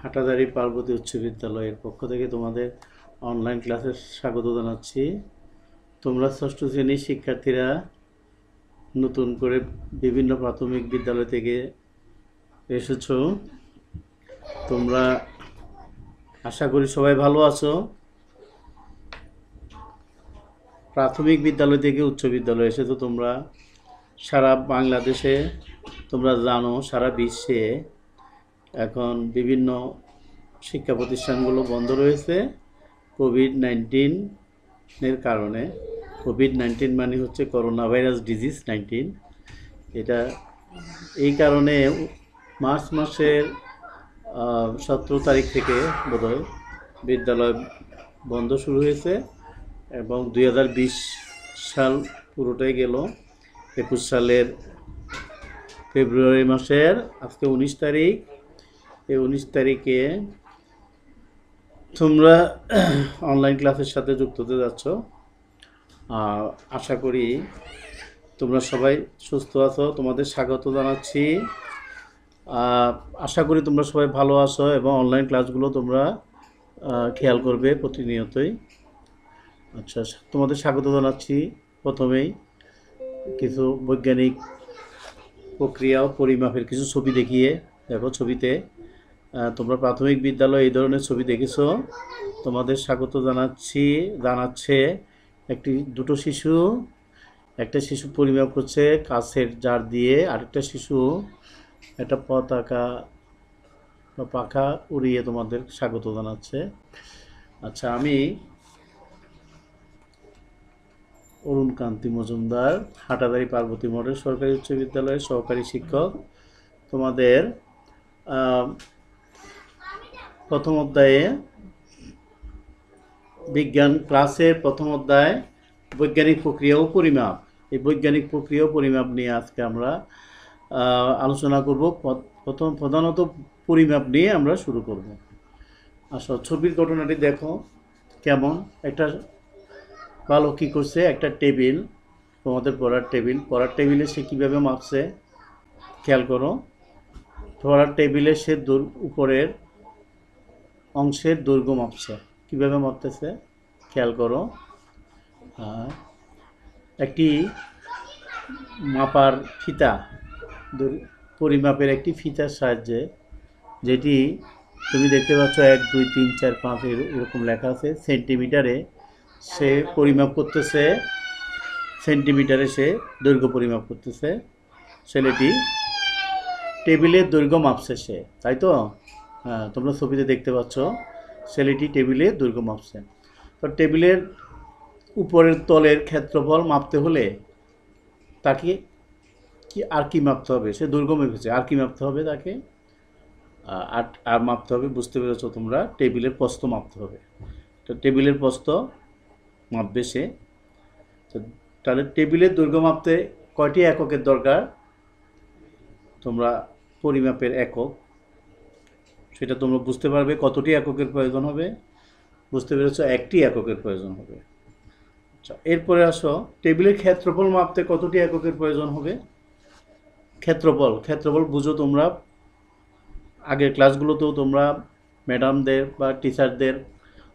হাটাদারি পার্বতী উচ্চ বিদ্যালয়ের পক্ষ থেকে তোমাদের অনলাইন ক্লাসে স্বাগত জানাচ্ছি। তোমরা ষষ্ঠ শ্রেণির শিক্ষার্থীরা নতুন করে বিভিন্ন প্রাথমিক বিদ্যালয় থেকে এসেছ। তোমরা আশা করি সবাই ভালো আছো। প্রাথমিক বিদ্যালয় থেকে উচ্চ বিদ্যালয় এসে তো তোমরা। সারা বাংলাদেশে তোমরা জানো, সারা বিশ্বে এখন বিভিন্ন শিক্ষা প্রতিষ্ঠানগুলো বন্ধ রয়েছে কোভিড নাইন্টিনের কারণে। কোভিড নাইন্টিন মানে হচ্ছে করোনা ভাইরাস ডিজিজ নাইন্টিন। এটা এই কারণে মার্চ মাসের সতেরো তারিখ থেকে বোধহয় বিদ্যালয় বন্ধ শুরু হয়েছে এবং দুই হাজার বিশ সাল পুরোটাই গেল। একুশ সালের ফেব্রুয়ারি মাসের আজকে উনিশ তারিখ। এই উনিশ তারিখে তোমরা অনলাইন ক্লাসের সাথে যুক্ত হতে যাচ্ছ। আশা করি তোমরা সবাই সুস্থ আছো, তোমাদের স্বাগত জানাচ্ছি। আশা করি তোমরা সবাই ভালো আছো এবং অনলাইন ক্লাসগুলো তোমরা খেয়াল করবে প্রতিনিয়তই। আচ্ছা তোমাদের স্বাগত জানাচ্ছি প্রথমেই। কিছু বৈজ্ঞানিক প্রক্রিয়া পরিমাপের কিছু ছবি দেখিয়ে, দেখো ছবিতে। তোমরা প্রাথমিক বিদ্যালয়ে এই ধরনের ছবি দেখেছ। তোমাদের স্বাগত জানাচ্ছি, জানাচ্ছে একটি দুটো শিশু। একটা শিশু পরিমাপ করছে কাছের জার দিয়ে, আরেকটা শিশু একটা পতাকা বা পাখা উড়িয়ে তোমাদের স্বাগত জানাচ্ছে। আচ্ছা আমি অরুণ কান্তি মজুমদার, হাটাদারি পার্বতী মডেল সরকারি উচ্চ বিদ্যালয়ের সহকারী শিক্ষক। তোমাদের প্রথম অধ্যায়ে বিজ্ঞান ক্লাসের প্রথম অধ্যায় বৈজ্ঞানিক প্রক্রিয়া ও পরিমাপ। এই বৈজ্ঞানিক প্রক্রিয়া ও পরিমাপ নিয়ে আজকে আমরা আলোচনা করব। প্রথম, প্রধানত পরিমাপ নিয়ে আমরা শুরু করব। আসো, ছবির ঘটনাটি দেখো। কেমন? একটা ভালো কী করছে? একটা টেবিল, তোমাদের পড়ার টেবিল। পড়ার টেবিলে সে কীভাবে মাপছে? খেয়াল করো। পড়ার টেবিলে সে দূর, উপরের অংশের দৈর্ঘ্য মাপছে কীভাবে মাপতেছে খেয়াল করো। একটি মাপার ফিতা পরিমাপের একটি ফিতার সাহায্যে, যেটি তুমি দেখতে পাচ্ছ এক, দুই, তিন, চার, পাঁচ এরকম লেখা আছে। সেন্টিমিটারে সে পরিমাপ করতেছে, সেন্টিমিটারে সে দৈর্ঘ্য পরিমাপ করতেছে। ছেলেটি টেবিলের দৈর্ঘ্য মাপছে সে, তাই তো? তোমরা ছবিতে দেখতে পাচ্ছ ছেলেটি টেবিলে দৈর্ঘ্য মাপছে। তো টেবিলের উপরের তলের ক্ষেত্রফল মাপতে হলে তাকে কি আর কি মাপতে হবে? সে দৈর্ঘ্য মেপেছে। আর কি মাপতে হবে তাকে? আর আর মাপতে হবে, বুঝতে পেরেছ তোমরা, টেবিলের প্রস্থ মাপতে হবে। তো টেবিলের প্রস্থ মাপবে সে। তো তাহলে টেবিলের দৈর্ঘ্য মাপতে কয়টি এককের দরকার? তোমরা পরিমাপের একক সেটা তোমরা বুঝতে পারবে কতটি এককের প্রয়োজন হবে। বুঝতে পেরেছ একটি এককের প্রয়োজন হবে। আচ্ছা এরপরে আসো, টেবিলের ক্ষেত্রফল মাপতে কতটি এককের প্রয়োজন হবে? ক্ষেত্রফল ক্ষেত্রফল বুঝো তোমরা। আগের ক্লাসগুলোতেও তোমরা ম্যাডামদের বা টিচারদের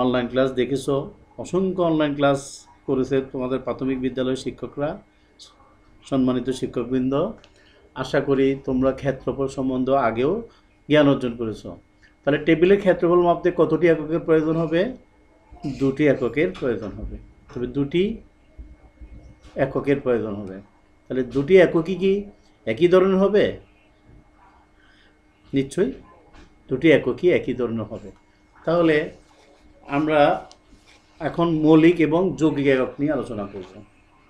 অনলাইন ক্লাস দেখেছ। অসংখ্য অনলাইন ক্লাস করেছে তোমাদের প্রাথমিক বিদ্যালয়ের শিক্ষকরা, সম্মানিত শিক্ষকবৃন্দ। আশা করি তোমরা ক্ষেত্রফল সম্বন্ধে আগেও জ্ঞান অর্জন করেছ। তাহলে টেবিলের ক্ষেত্রফল মাপতে কতটি এককের প্রয়োজন হবে? দুটি এককের প্রয়োজন হবে। তবে দুটি এককের প্রয়োজন হবে। তাহলে দুটি এককই কি একই ধরনের হবে? নিশ্চয়ই দুটি এককই একই ধরনের হবে। তাহলে আমরা এখন মৌলিক এবং যৌগিক একক নিয়ে আলোচনা করব।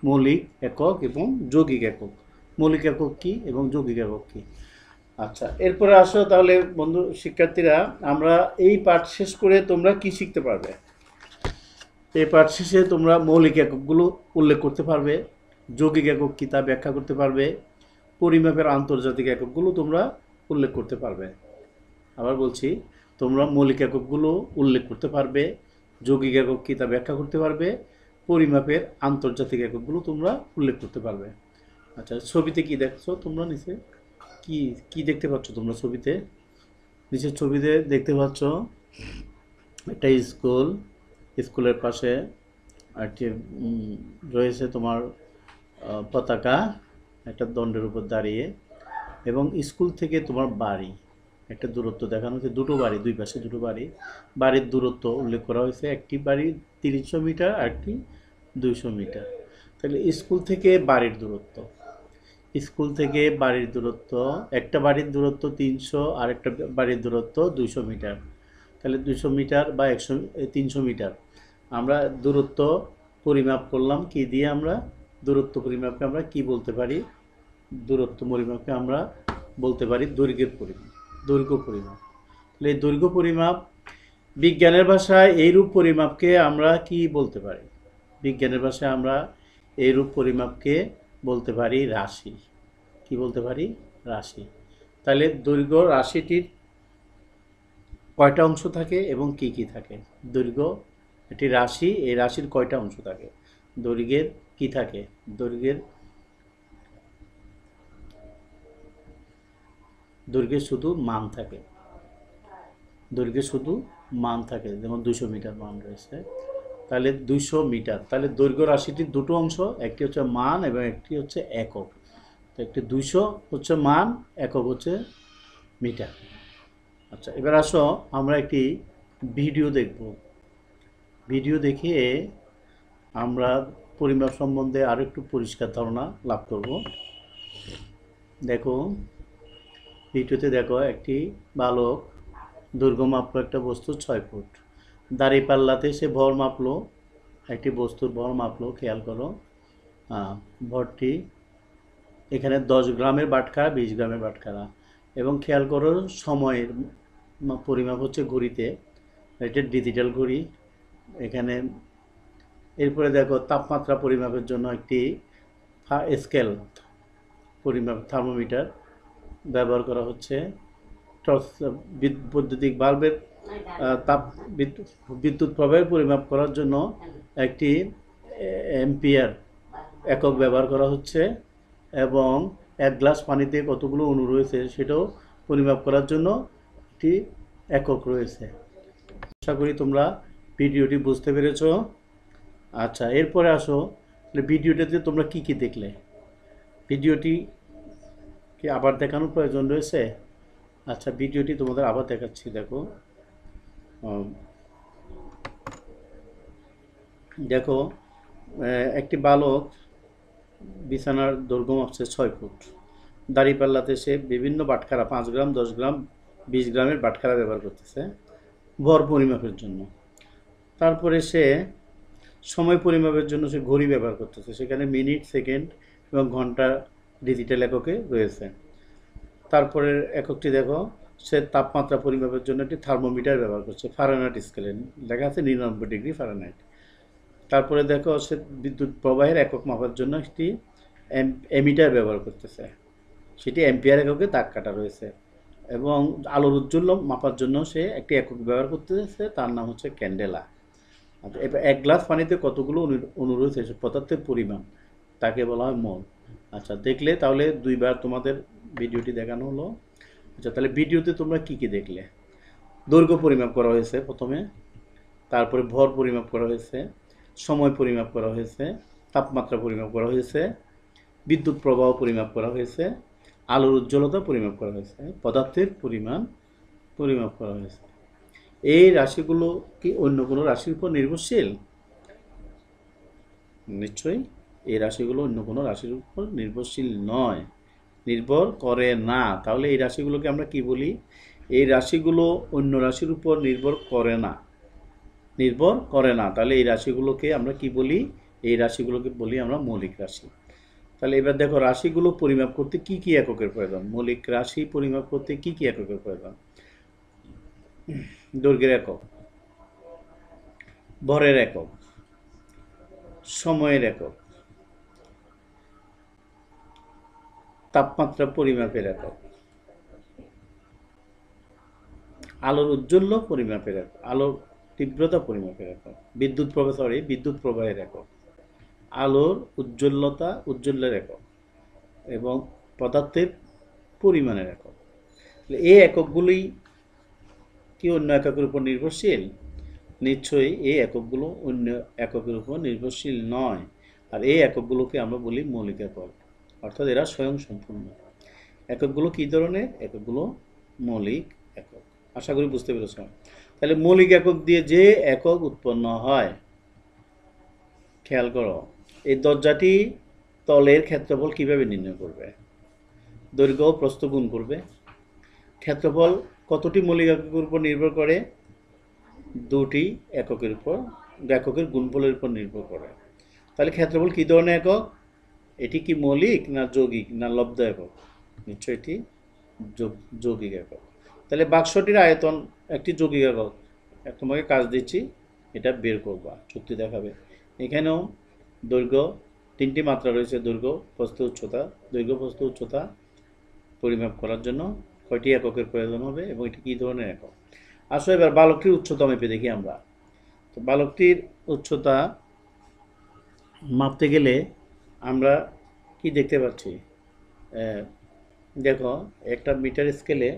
মৌলিক একক এবং যৌগিক একক। মৌলিক একক কী এবং যৌগিক একক কী? আচ্ছা এরপরে আসো তাহলে বন্ধু শিক্ষার্থীরা, আমরা এই পাঠ শেষ করে তোমরা কি শিখতে পারবে? এই পাঠ শেষে তোমরা মৌলিক এককগুলো উল্লেখ করতে পারবে, যৌগিক একক কী তা ব্যাখ্যা করতে পারবে, পরিমাপের আন্তর্জাতিক এককগুলো তোমরা উল্লেখ করতে পারবে। আবার বলছি, তোমরা মৌলিক এককগুলো উল্লেখ করতে পারবে, যৌগিক একক কী তা ব্যাখ্যা করতে পারবে, পরিমাপের আন্তর্জাতিক এককগুলো তোমরা উল্লেখ করতে পারবে। আচ্ছা ছবিতে কি দেখছ তোমরা নিচে? কি কি দেখতে পাচ্ছ তোমরা ছবিতে? নিচের ছবিতে দেখতে পাচ্ছ একটা স্কুল, স্কুলের পাশে একটি রয়েছে তোমার পতাকা, একটা দণ্ডের উপর দাঁড়িয়ে এবং স্কুল থেকে তোমার বাড়ি, একটা দূরত্ব দেখানো হয়েছে, দুটো বাড়ি, দুই পাশে দুটো বাড়ি। বাড়ির দূরত্ব উল্লেখ করা হয়েছে, একটি বাড়ি তিরিশশো মিটার একটি দুইশো মিটার। তাহলে স্কুল থেকে বাড়ির দূরত্ব। স্কুল থেকে বাড়ির দূরত্ব, একটা বাড়ির দূরত্ব তিনশো, আর একটা বাড়ির দূরত্ব দুইশো মিটার। তাহলে দুইশো মিটার বা একশো তিনশো মিটার। আমরা দূরত্ব পরিমাপ করলাম, কি দিয়ে আমরা দূরত্ব পরিমাপকে আমরা কি বলতে পারি? দূরত্ব পরিমাপকে আমরা বলতে পারি দৈর্ঘ্যের পরিমাপ, দৈর্ঘ্য পরিমাপ। তাহলে এই দৈর্ঘ্য পরিমাপ বিজ্ঞানের ভাষায় এইরূপ পরিমাপকে আমরা কি বলতে পারি? বিজ্ঞানের ভাষায় আমরা এইরূপ পরিমাপকে বলতে পারি রাশি। কি বলতে পারি? রাশি। তাহলে দৈর্ঘ্য রাশিটির কয়টা অংশ থাকে এবং কি কি থাকে? দৈর্ঘ্য একটি রাশি, এই রাশির কয়টা অংশ থাকে? দৈর্ঘ্যের কি থাকে? দৈর্ঘ্যের দৈর্ঘ্যের শুধু মান থাকে। দৈর্ঘ্যে শুধু মান থাকে। যেমন দুশো মিটার মান রয়েছে। তাহলে দুশো মিটার। তাহলে দৈর্ঘ্য রাশিটির দুটো অংশ, একটি হচ্ছে মান এবং একটি হচ্ছে একক। তো একটি দুইশো হচ্ছে মান, একক হচ্ছে মিটার। আচ্ছা এবার আসো আমরা একটি ভিডিও দেখব। ভিডিও দেখে আমরা পরিমাপ সম্বন্ধে আরও একটু পরিষ্কার ধারণা লাভ করব। দেখো, ভিডিওতে দেখো একটি বালক দৈর্ঘ্য মাপলো একটা বস্তু ছয় ফুট। দাড়ি পাল্লাতে সে ভর মাপলো, একটি বস্তুর ভর মাপলো, খেয়াল করো। ভরটি এখানে দশ গ্রামের বাটখারা, বিশ গ্রামের বাটখারা। এবং খেয়াল করো, সময়ের পরিমাপ হচ্ছে ঘড়িতে। এটা ডিজিটাল ঘড়ি। এখানে এরপরে দেখো, তাপমাত্রা পরিমাপের জন্য একটি স্কেল, পরিমাপ থার্মোমিটার ব্যবহার করা হচ্ছে। টর্চ বিদ- বৈদ্যুতিক বাল্বের তাপ বিদ্যুৎ বিদ্যুৎ প্রবাহের পরিমাপ করার জন্য একটি এম্পিয়ার একক ব্যবহার করা হচ্ছে এবং এক গ্লাস পানিতে কতগুলো অণু রয়েছে সেটাও পরিমাপ করার জন্য একটি একক রয়েছে। আশা করি তোমরা ভিডিওটি বুঝতে পেরেছ। আচ্ছা এরপরে আসো। ভিডিওটাতে তোমরা কি কি দেখলে? ভিডিওটি কি আবার দেখানোর প্রয়োজন রয়েছে? আচ্ছা ভিডিওটি তোমাদের আবার দেখাচ্ছি দেখো। দেখো একটি বালক বিছানার দৈর্ঘ্য মাপছে ছয় ফুট। দাড়িপাল্লাতে সে বিভিন্ন বাটখারা, পাঁচ গ্রাম, দশ গ্রাম, বিশ গ্রামের বাটখারা ব্যবহার করতেছে ভর পরিমাপের জন্য। তারপরে সে সময় পরিমাপের জন্য সে ঘড়ি ব্যবহার করতেছে। সেখানে মিনিট, সেকেন্ড এবং ঘণ্টা ডিজিটাল এককে রয়েছে। তারপরের এককটি দেখো সে তাপমাত্রা পরিমাপের জন্য একটি থার্মোমিটার ব্যবহার করছে ফারেনহাইট স্কেলে লেখা আছে নিরানব্বই ডিগ্রি ফারেনহাইট তারপরে দেখো সে বিদ্যুৎ প্রবাহের একক মাপার জন্য একটি এমিটার ব্যবহার করতেছে। সেটি এম্পিয়ার এককে দাগ কাটা রয়েছে এবং আলোর উজ্জ্বল মাপার জন্য সে একটি একক ব্যবহার করতেছে, তার নাম হচ্ছে ক্যান্ডেলা আচ্ছা এক গ্লাস পানিতে কতগুলো অণু রয়েছে পদার্থের পরিমাণ? তাকে বলা হয় মোল। আচ্ছা দেখলে তাহলে দুইবার তোমাদের ভিডিওটি দেখানো হলো। আচ্ছা তাহলে ভিডিওতে তোমরা কি কি দেখলে? দৈর্ঘ্য পরিমাপ করা হয়েছে প্রথমে, তারপরে ভর পরিমাপ করা হয়েছে, সময় পরিমাপ করা হয়েছে, তাপমাত্রা পরিমাপ করা হয়েছে, বিদ্যুৎ প্রবাহ পরিমাপ করা হয়েছে, আলোর উজ্জ্বলতা পরিমাপ করা হয়েছে, পদার্থের পরিমাণ পরিমাপ করা হয়েছে। এই রাশিগুলো কি অন্য কোনো রাশির উপর নির্ভরশীল? নিশ্চয়ই, এই রাশিগুলো অন্য কোনো রাশির উপর নির্ভরশীল নয়। নির্ভর করে না। তাহলে এই রাশিগুলোকে আমরা কি বলি? এই রাশিগুলো অন্য রাশির উপর নির্ভর করে না। নির্ভর করে না। তাহলে এই রাশিগুলোকে আমরা কি বলি? এই রাশিগুলোকে বলি আমরা মৌলিক রাশি। তাহলে এবার দেখো, রাশিগুলো পরিমাপ করতে কি কি এককের প্রয়োজন? মৌলিক রাশি পরিমাপ করতে কি কি এককের প্রয়োজন? দৈর্ঘ্যের একক, ভরের একক, সময়ের একক তাপমাত্রা পরিমাপের একক। আলোর উজ্জ্বল্য পরিমাপের একক। আলোর তীব্রতা পরিমাপের একক। বিদ্যুৎ প্রবাহ সরি বিদ্যুৎ প্রবাহের একক। আলোর উজ্জ্বলতা উজ্জ্বলের একক এবং পদার্থের পরিমাণের একক। এই এককগুলি কি অন্য এককের উপর নির্ভরশীল? নিশ্চয়ই এই এককগুলো অন্য এককের উপর নির্ভরশীল নয়। আর এই এককগুলোকে আমরা বলি মৌলিক একক। অর্থাৎ এরা স্বয়ং সম্পূর্ণ এককগুলো কী ধরনের? এককগুলো মৌলিক একক। আশা করি বুঝতে পেরেছ। তাহলে মৌলিক একক দিয়ে যে একক উৎপন্ন হয়, খেয়াল করো, এই দরজাটি তলের ক্ষেত্রফল কীভাবে নির্ণয় করবে? দৈর্ঘ্য প্রস্থ গুণ করবে। ক্ষেত্রফল কতটি মৌলিক এককের উপর নির্ভর করে? দুটি এককের উপর, এককের গুণফলের উপর নির্ভর করে। তাহলে ক্ষেত্রফল কী ধরনের একক? এটি কি মৌলিক না যৌগিক না লব্ধ একক নিশ্চয় এটি যৌগিক একক তাহলে বাক্সটির আয়তন একটি যৌগিক একক তোমাকে কাজ দিচ্ছি, এটা বের করবা, চুক্তি দেখাবে। এখানেও দৈর্ঘ্য তিনটি মাত্রা রয়েছে, দৈর্ঘ্য, প্রস্থ, উচ্চতা। দৈর্ঘ্য, প্রস্থ, উচ্চতা পরিমাপ করার জন্য কয়টি এককের প্রয়োজন হবে এবং এটি কী ধরনের একক? আসলে এবার বালকটির উচ্চতা মেপে দেখি আমরা। তো বালকটির উচ্চতা মাপতে গেলে আমরা কি দেখতে পাচ্ছি? দেখো, একটা মিটার স্কেলে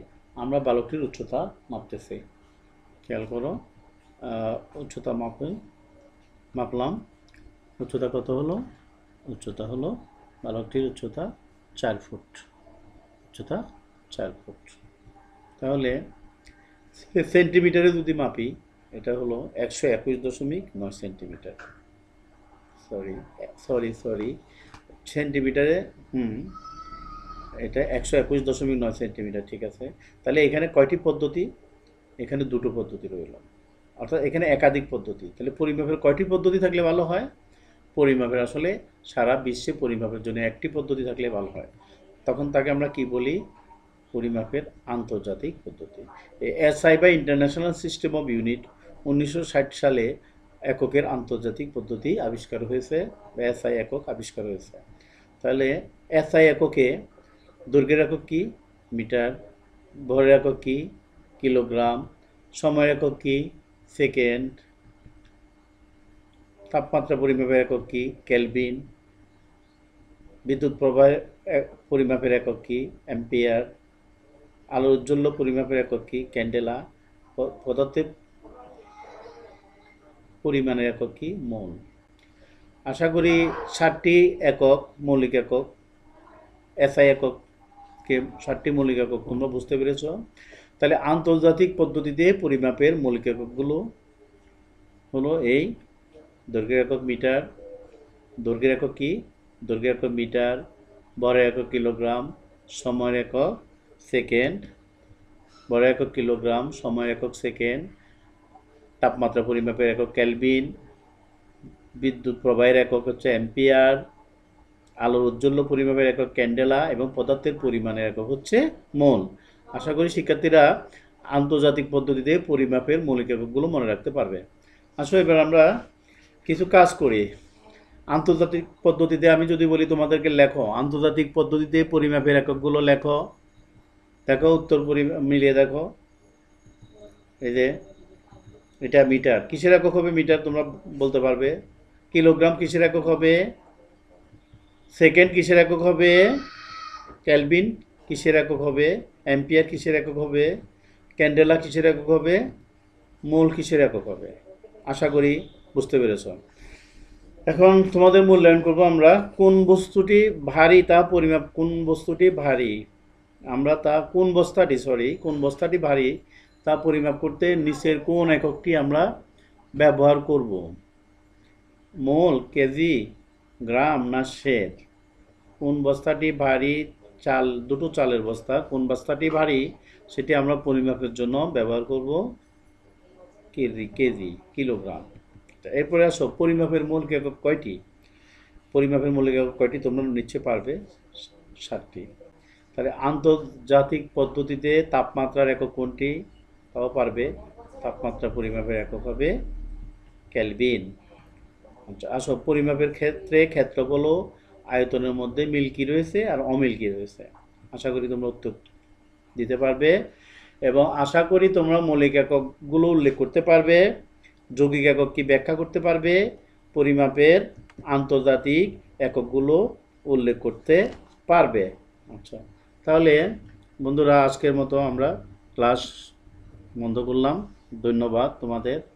আমরা বালকটির উচ্চতা মাপতেছি। খেয়াল করো উচ্চতা মাপে, মাপলাম। উচ্চতা কত হলো? উচ্চতা হলো বালকটির উচ্চতা চার ফুট। উচ্চতা চার ফুট। তাহলে সেন্টিমিটারে যদি মাপি, এটা হলো একশো একুশ দশমিক নয় সেন্টিমিটার। Sorry sorry sorry. সেন্টিমিটারে হুম, এটা একশো একুশ দশমিক নয় সেন্টিমিটার, ঠিক আছে। তাহলে এখানে কয়টি পদ্ধতি? এখানে দুটো পদ্ধতি রইল। অর্থাৎ এখানে একাধিক পদ্ধতি। তাহলে পরিমাপের কয়টি পদ্ধতি থাকলে ভালো হয়? পরিমাপের আসলে সারা বিশ্বে পরিমাপের জন্য একটি পদ্ধতি থাকলে ভালো হয়। তখন তাকে আমরা কি বলি? পরিমাপের আন্তর্জাতিক পদ্ধতি। এসআই বা ইন্টারন্যাশনাল সিস্টেম অফ ইউনিট উনিশশো ষাট সালে এককের আন্তর্জাতিক পদ্ধতি আবিষ্কার হয়েছে বা এসআই একক আবিষ্কার হয়েছে। তাহলে এসআই এককে দৈর্ঘ্যের একক কি? মিটার, ভরের একক কি? কিলোগ্রাম, সময়ের একক কি? সেকেন্ড, তাপমাত্রা পরিমাপের একক কি? কেলভিন, বিদ্যুৎ প্রবাহের পরিমাপের একক কি? অ্যাম্পিয়ার, আলোর উজ্জ্বল্য পরিমাপের একক কি? ক্যান্ডেলা পদার্থের পরিমাণের একক কি? মোল। আশা করি ষাটটি একক মৌলিক একক, এসআই এককে ষাটটি মৌলিক একক তোমরা বুঝতে পেরেছ। তাহলে আন্তর্জাতিক পদ্ধতিতে পরিমাপের মৌলিক এককগুলো হলো এই, দৈর্ঘ্যের একক মিটার, দৈর্ঘ্যের একক কি? দৈর্ঘ্যের একক মিটার বড় একক কিলোগ্রাম, সময়ের একক সেকেন্ড বড় একক কিলোগ্রাম সময় একক সেকেন্ড তাপমাত্রা পরিমাপের একক ক্যালভিন, বিদ্যুৎ প্রবাহের একক হচ্ছে অ্যাম্পিয়ার, আলোর উজ্জ্বল্য পরিমাপের একক ক্যান্ডেলা এবং পদার্থের পরিমাণের একক হচ্ছে মোল। আশা করি শিক্ষার্থীরা আন্তর্জাতিক পদ্ধতিতে পরিমাপের মৌলিক এককগুলো মনে রাখতে পারবে। আসলে এবার আমরা কিছু কাজ করি। আন্তর্জাতিক পদ্ধতিতে আমি যদি বলি তোমাদেরকে লেখো। আন্তর্জাতিক পদ্ধতিতে পরিমাপের এককগুলো লেখো। দেখো, উত্তর পরি মিলিয়ে দেখো। এই যে এটা মিটার। কিসের একক হবে মিটার তোমরা বলতে পারবে? কিলোগ্রাম কিসের একক হবে? সেকেন্ড কিসের একক হবে? ক্যালভিন কিসের একক হবে? অ্যাম্পিয়ার কিসের একক হবে? ক্যান্ডেলা কিসের একক হবে? মোল কিসের একক হবে? আশা করি বুঝতে পেরেছ। এখন তোমাদের মূল্যায়ন করব আমরা, কোন বস্তুটি ভারী তা পরিমাপ, কোন বস্তুটি ভারী? আমরা তা কোন বস্তাটি সরি কোন বস্তাটি ভারী? তা পরিমাপ করতে নিচের কোন এককটি আমরা ব্যবহার করব। মোল, কেজি, গ্রাম না শের কোন বস্তাটি ভারী চাল, দুটো চালের বস্তা, কোন বস্তাটি ভারী সেটি আমরা পরিমাপের জন্য ব্যবহার করব কেজি কেজি, কিলোগ্রাম। এরপরে আসো, পরিমাপের মূল একক কয়টি? পরিমাপের মূল একক কয়টি? তোমরা নিচ্ছে পারবে সাতটি। তাহলে আন্তর্জাতিক পদ্ধতিতে তাপমাত্রার একক কোনটি? তাও পারবে, তাপমাত্রা পরিমাপের একক হবে ক্যালভিন। আচ্ছা আসো, পরিমাপের ক্ষেত্রে ক্ষেত্রগুলো আয়তনের মধ্যে মিল কি রয়েছে আর অমিল কি রয়েছে। আশা করি তোমরা উত্তর দিতে পারবে এবং আশা করি তোমরা মৌলিক এককগুলো উল্লেখ করতে পারবে, যৌগিক একক কি ব্যাখ্যা করতে পারবে, পরিমাপের আন্তর্জাতিক এককগুলো উল্লেখ করতে পারবে। আচ্ছা তাহলে বন্ধুরা, আজকের মতো আমরা ক্লাস বন্ধ করলাম। ধন্যবাদ তোমাদের।